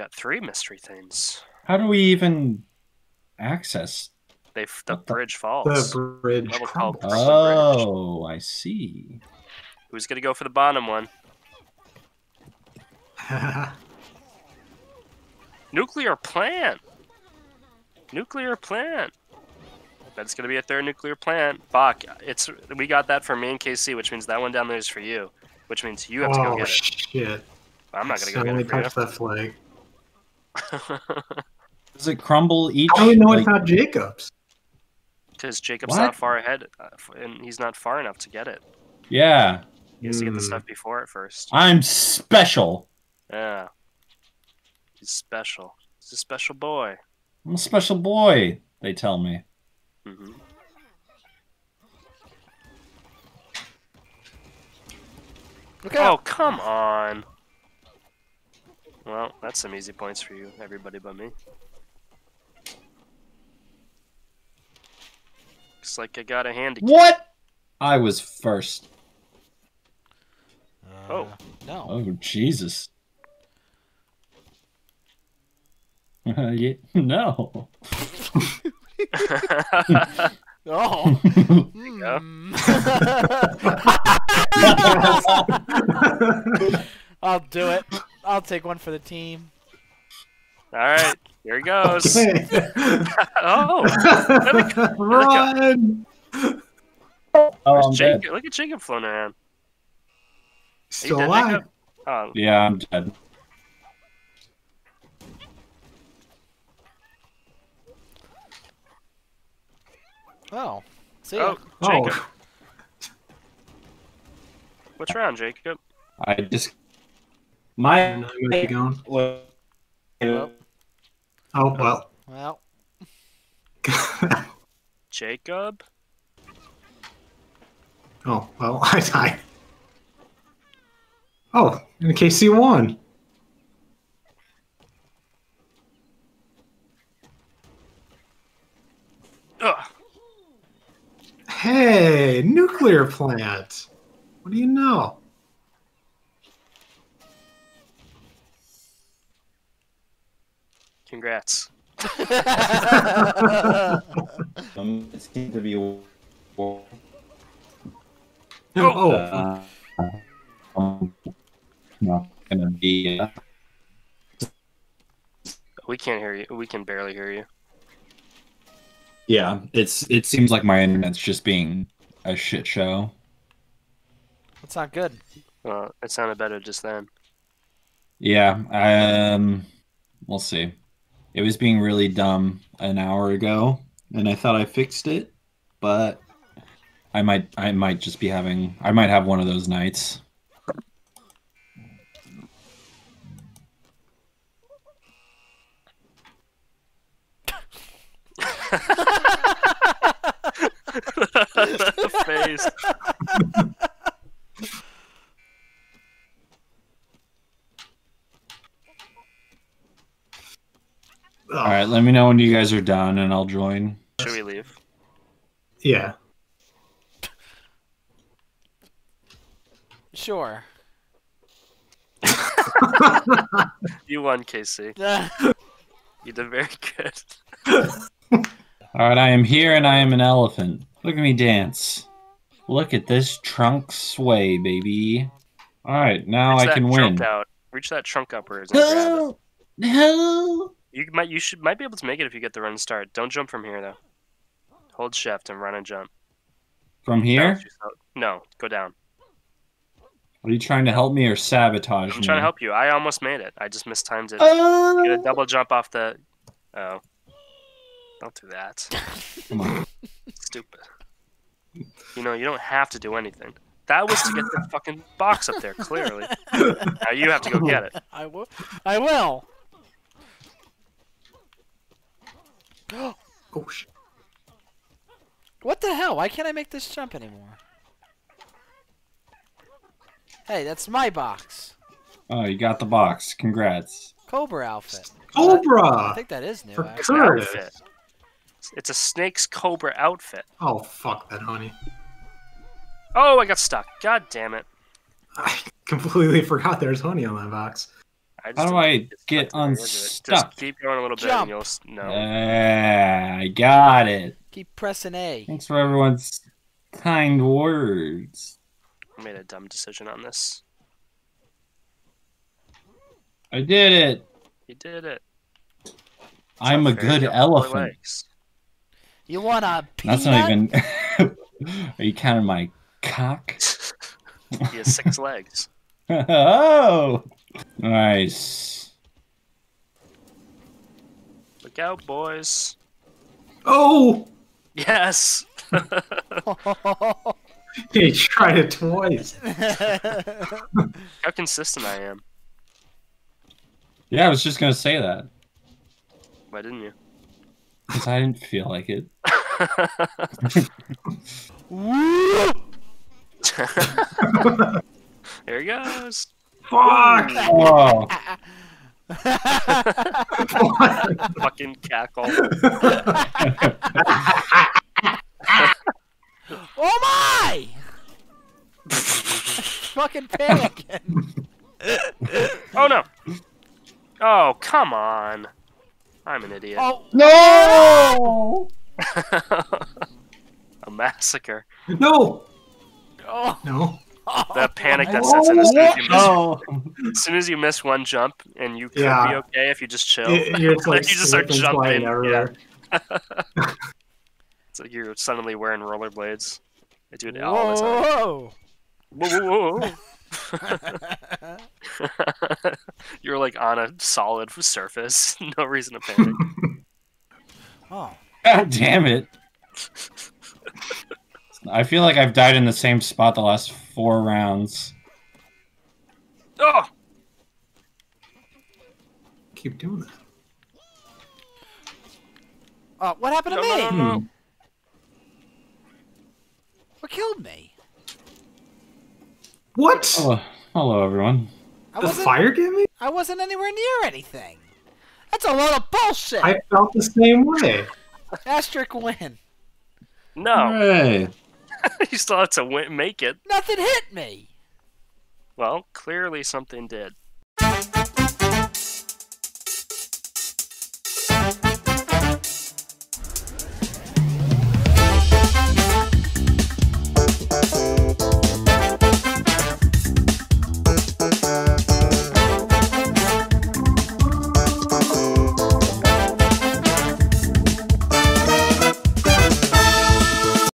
got three mystery things. How do we even access? They f- the What the- bridge falls. The bridge. Level called oh, Bridge. Oh, I see. Who's gonna go for the bottom one? Nuclear plant. Nuclear plant. That's gonna be a third nuclear plant. Boc, it's we got that for me and KC, which means that one down there is for you. Which means you have to go oh get it. shit! I'm not gonna go Suddenly get it touch that flag. For you. Does it crumble each? How do we know like- it's not Jacob's? Because Jacob's What? not far ahead, uh, and he's not far enough to get it. Yeah, He has to get the Hmm. stuff before it first. I'm special. Yeah. He's special. He's a special boy. I'm a special boy. They tell me. hmm Look Oh, out! come on. Well, that's some easy points for you, everybody but me. Looks like I got a handicap. What? I was first. Oh. Uh, no. Oh Jesus. yeah, no. Oh. go. I'll do it. I'll take one for the team. Alright, here he goes. Okay. oh, Run! Oh, there's I'm dead. Jacob. Look at Jacob floating around. Still alive. Jacob? Oh, Yeah, I'm dead. Oh. See ya. oh, Oh, Jacob. What's wrong, Jacob? I just and my I'm gonna keep going. Well, Oh well. well. Jacob? oh well, I die. Oh, in case you won. Ugh. Hey, nuclear plant. What do you know? Congrats. um, it seems to be a war. Oh, Uh, um, not gonna be. Uh, We can't hear you. We can barely hear you. yeah, it's it seems like my internet's just being a shit show. That's not good. Well, it sounded better just then. Yeah, um, we'll see. It was being really dumb an hour ago, and I thought I fixed it, but I might I might just be having I might have one of those nights. the face. All right, let me know when you guys are done, and I'll join. Should we leave? yeah. Sure. You won, KC. You did very good. All right, I am here, and I am an elephant. Look at me dance. Look at this trunk sway, baby. All right, now Reach I that can trunk win. Out. Reach that trunk upwards and grab it. No, no. You might you should might be able to make it if you get the run start. Don't jump from here though. Hold shift and run and jump. From here? No, go down. Are you trying to help me or sabotage me? I'm me? trying to help you. I almost made it. I just mistimed it. Oh, You get a oh. double jump off the. Oh. Don't do that. come on. Stupid. You know, you don't have to do anything. That was to get the fucking box up there, clearly. Now you have to go get it. I will. I will. Oh shit. What the hell? Why can't I make this jump anymore? Hey, that's my box. Oh, you got the box. Congrats. Cobra outfit. Oh, that- I think that is new. For actually. It's Curtis. It's a snake's cobra outfit. Oh fuck that, honey. Oh, I got stuck. God damn it. I completely forgot there's honey on that box. I just How do I think get stuck to the edge of it. Just unstuck? keep going a little bit Jump. and you'll s- no. Ah, I got it. Keep pressing A. Thanks for everyone's kind words. I made a dumb decision on this. I did it. You did it. I'm a good you got four elephant. You want a peanut? That's not even. Are you counting my cock? He has six legs. Oh, nice. Look out, boys. Oh, Yes. he tried it twice. How consistent I am. Yeah, I was just gonna say that Why didn't you? because I didn't feel like it. Woo! Here he goes. Fuck! Oh, Fucking cackle. oh my! Fucking panicking. Oh no. Oh come on. I'm an idiot. Oh no! A massacre. No, oh! no. The panic that sets in as soon as you miss, Oh, as soon as you miss one jump, and you could be okay if you just chill. It- You're like You just start jumping, everywhere. It's like you're suddenly wearing rollerblades. I do it all the time. Whoa! Whoa, whoa, whoa, whoa. You're like on a solid surface. No reason to panic. Oh. God damn it! I feel like I've died in the same spot the last four rounds. Oh! Keep doing that. Oh, uh, what happened to No, me? no, no, no. Hmm. What killed me? What? Hello, hello everyone. I the wasn't. fire gave me? I wasn't anywhere near anything. That's a lot of bullshit. I felt the same way. Asterisk win. No, Hey, you still have to win- make it. Nothing hit me. Well, clearly something did.